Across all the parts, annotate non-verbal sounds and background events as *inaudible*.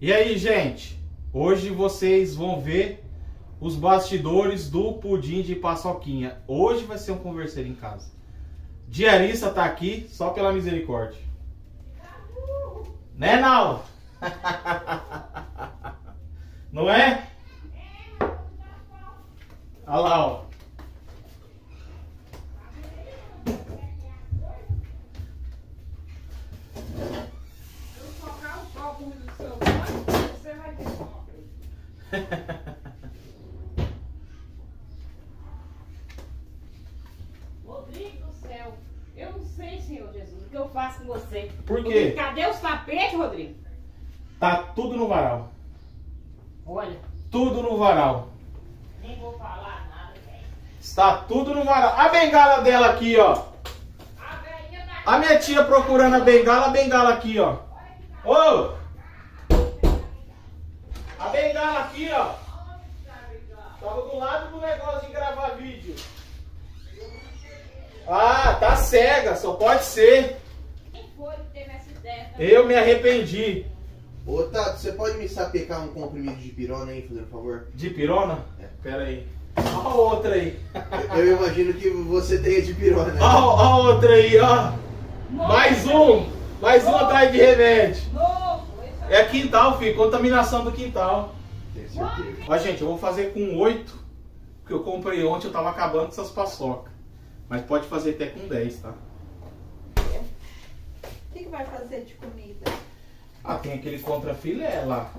E aí, gente? Hoje vocês vão ver os bastidores do pudim de paçoquinha. Hoje vai ser um converseiro em casa. Diarista tá aqui só pela misericórdia. Né, Nau? *laughs* Não é? Olha lá, ó. *laughs* Rodrigo do céu, eu não sei, Senhor Jesus, o que eu faço com você. Por quê? Rodrigo, Cadê os tapetes, Rodrigo? Tá tudo no varal. Olha, Tudo no varal. nem vou falar nada, velho. Está tudo no varal. A bengala dela aqui, ó. A tá A minha tia procurando a bengala, a bengala aqui, ó. Ô! A bengala aqui, ó. Tava do lado do negócio de gravar vídeo. Ah, tá cega, só pode ser. Quem foi que teve essa ideia? Eu me arrependi. Ô Tato, você pode me sapecar um comprimido de pirona aí, fazendo favor? De pirona? É. Pera aí. Olha a outra aí. Eu, eu imagino que você tenha de pirona. Olha a outra aí, ó. Mais um. Mais um atrás de remédio. É quintal, filho. Contaminação do quintal. Tenho certeza. Ó, gente, eu vou fazer com 8, porque eu comprei ontem, eu tava acabando com essas paçocas. Mas pode fazer até com 10, tá? O que, que vai fazer de comida? Ah, tem aquele contra filé lá.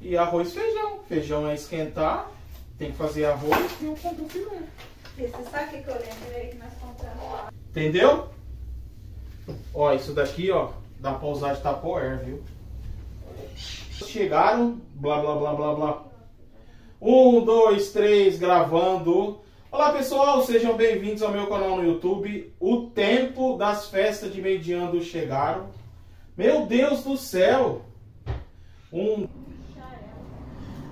E arroz e feijão. Feijão é esquentar, tem que fazer arroz e eu compro filé. E você sabe o que, que eu lembrei que nós compramos lá? Entendeu? Ó, isso daqui, ó, dá pra usar de tapoer, viu? Chegaram, blá blá blá blá blá. Um, dois, três, gravando. Olá pessoal, sejam bem-vindos ao meu canal no YouTube. O tempo das festas de mediando chegaram. Meu Deus do céu! Um.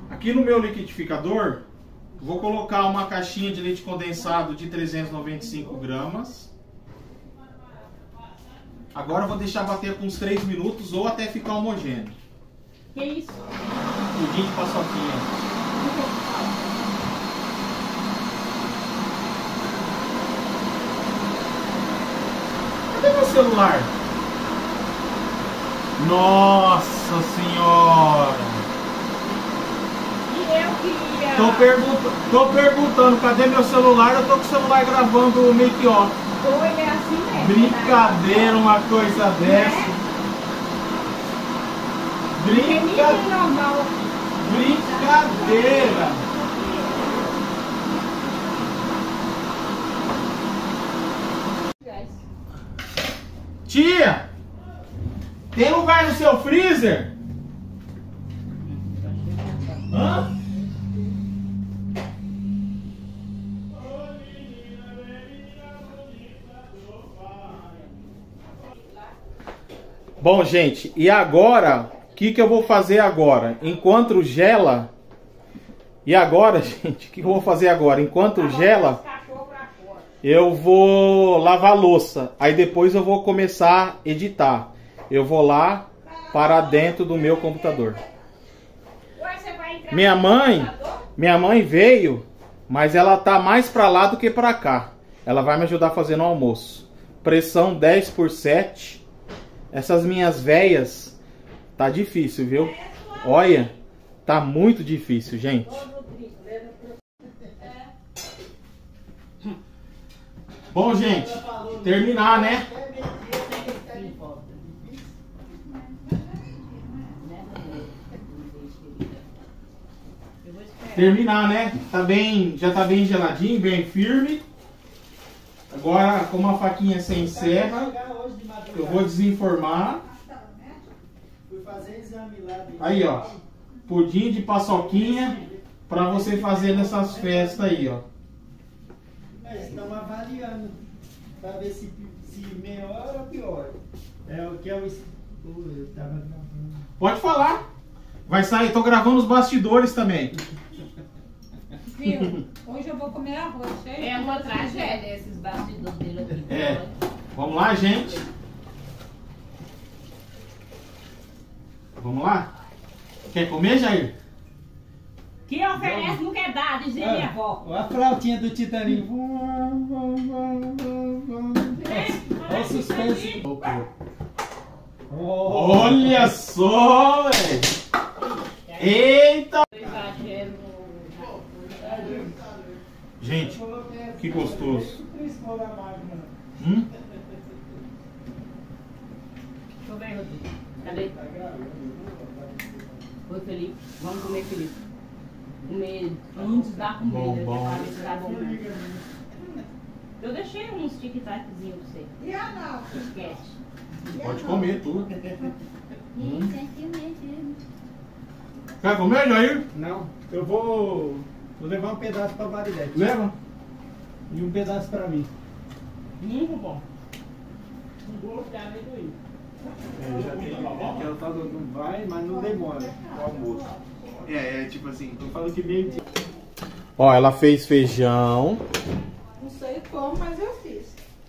Aqui no meu liquidificador, vou colocar uma caixinha de leite condensado de 395 gramas. Agora vou deixar bater com uns 3 minutos ou até ficar homogêneo. Que isso? Pudim de paçoquinha. Cadê meu celular? Nossa senhora! E eu queria... Tô, tô perguntando, cadê meu celular? Eu tô com o celular gravando o make-off. Ele é assim mesmo. Brincadeira, uma coisa dessa. Porque ninguém Brincadeira. Tia! Tem lugar no seu freezer? Hã? Bom, gente, e agora, que, que eu vou fazer agora? Enquanto gela. E agora, *laughs* gente, o que, que eu vou fazer agora? Enquanto gela. Eu vou lavar a louça. Aí depois eu vou começar a editar. Eu vou lá para dentro do meu computador. Minha mãe, minha mãe veio, mas ela tá mais para lá do que para cá. Ela vai me ajudar fazendo o almoço. Pressão 10 por 7. Essas minhas véias tá difícil, viu? Olha, tá muito difícil, gente. Bom, gente, terminar, né? Terminar, né? Tá bem, já tá bem geladinho, bem firme. Agora, com uma faquinha sem serra, eu vou desenformar. Fui fazer exame lá. de- Aí, ó. Pudim de paçoquinha pra você fazer nessas festas aí, ó. Mas estão avaliando para ver se, se melhora ou piora. É o que eu, es- o- eu tava gravando. Pode falar. Vai sair, tô gravando os bastidores também. Viu? Hoje eu vou comer arroz. cheio É uma tragédia esses bastidores dele aqui. É. Vamos lá, gente. Vamos lá? Quer comer, Jair? Que oferece não quer dar, dizia minha avó. Olha a flautinha do Titanic. Olha o suspense. Oh. Olha só, velho! Eita! Gente, que gostoso. Hum? Deixa eu ver, Rodrigo. Cadê? Oi, Felipe. Vamos comer, Felipe. Comer antes da comida. Bom, bom. tá bom. Eu deixei uns tic-taczinhos pra você. E a não? Esquece. Pode comer tudo. Quer comer, Jair? Não, eu vou, vou levar um pedaço pra Marilete. Leva. E um pedaço pra mim. Muito bom. Um bolo de amendoim. É, já tem. Não vai, mas não demora. O almoço. É, é tipo assim. Eu falo que meio dia. Ó, ela fez feijão, Não sei como, mas eu fiz.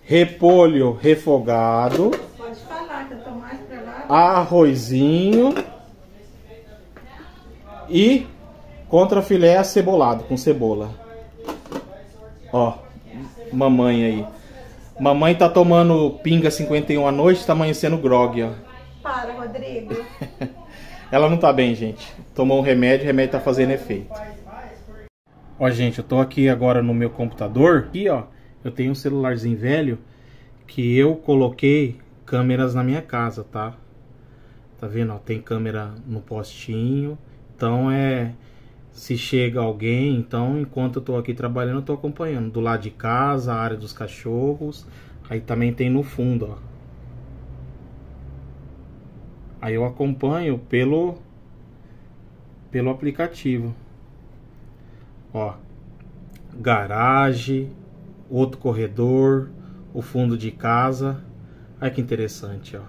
repolho refogado, Pode falar que eu tô mais pra lá. arrozinho e contra filé acebolado com cebola. Ó, mamãe aí. Mamãe tá tomando pinga 51 à noite, tá amanhecendo grog, ó. Para, Rodrigo. *laughs* Ela não tá bem, gente. Tomou um remédio, o remédio tá fazendo efeito. Ó, gente, eu tô aqui agora no meu computador. Aqui, ó, eu tenho um celularzinho velho que eu coloquei câmeras na minha casa, tá? Tá vendo? Ó, tem câmera no postinho. Então é se chega alguém, então enquanto eu tô aqui trabalhando, eu tô acompanhando do lado de casa, a área dos cachorros. Aí também tem no fundo, ó. Aí eu acompanho pelo pelo aplicativo. Ó, garagem, outro corredor, o fundo de casa. Olha que interessante, ó.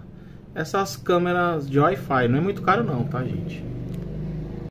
Essas câmeras de Wi-Fi não é muito caro não, tá, gente?